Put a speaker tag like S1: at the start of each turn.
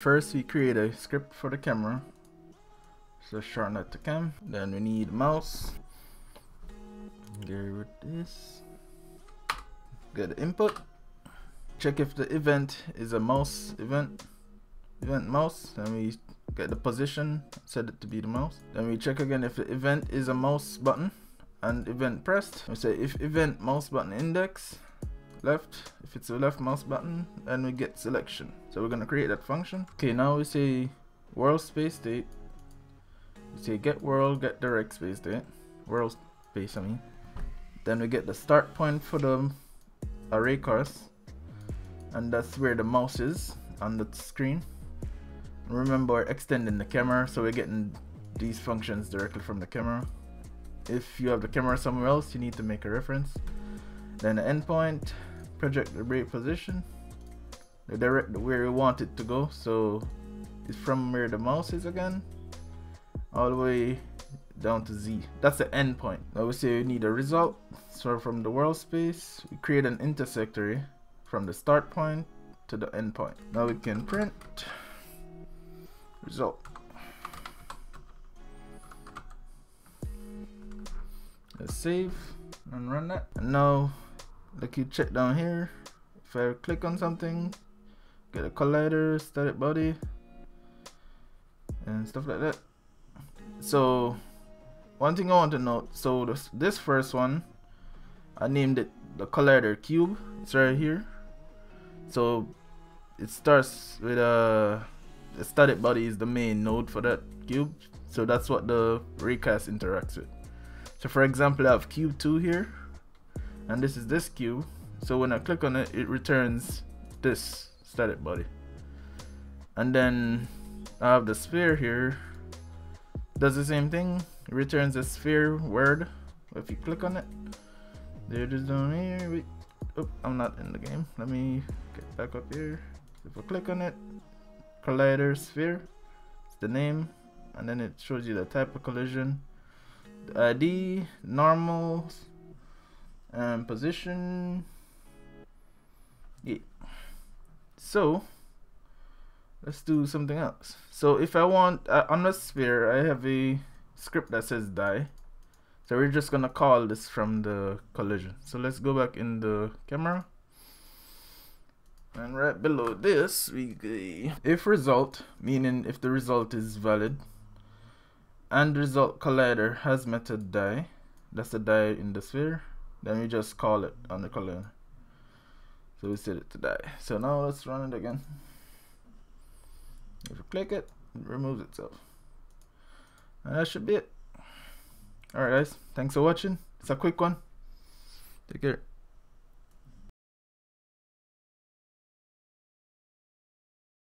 S1: First, we create a script for the camera. So shorten that to cam. Then we need mouse. Get rid this. Get the input. Check if the event is a mouse event. Event mouse. Then we get the position. Set it to be the mouse. Then we check again if the event is a mouse button and event pressed. We say if event mouse button index left if it's a left mouse button and we get selection. So we're gonna create that function. Okay now we say world space state. We say get world get direct space state. World space I mean. Then we get the start point for the raycast and that's where the mouse is on the screen. Remember extending the camera so we're getting these functions directly from the camera. If you have the camera somewhere else you need to make a reference. Then the endpoint project the brake position the direct where you want it to go. So it's from where the mouse is again all the way down to Z. That's the end point. Now we say we need a result. So from the world space we create an intersect ray from the start point to the end point. Now we can print result. Let's save and run that. And now like you check down here. If I click on something get a collider static body and stuff like that. So one thing I want to note so this, this first one I named it the collider cube. It's right here. So it starts with a the static body is the main node for that cube. So that's what the raycast interacts with. So for example I have cube 2 here and this is this cube so when I click on it it returns this static body. And then I have the sphere here. Does the same thing. It returns a sphere word. If you click on it. There it is down here. Wait. Oh, I'm not in the game. Let me get back up here. If I click on it collider sphere. It's the name. And then it shows you the type of collision. The ID normal and position. Yeah. So let's do something else. So if I want uh, on the sphere I have a script that says die. So we're just gonna call this from the collision. So let's go back in the camera. And right below this we if result meaning if the result is valid and result collider has method die. That's the die in the sphere then we just call it on the collider so we set it to die. So now let's run it again. If you click it it removes itself. And that should be it. Alright guys. Thanks for watching. It's a quick one. Take care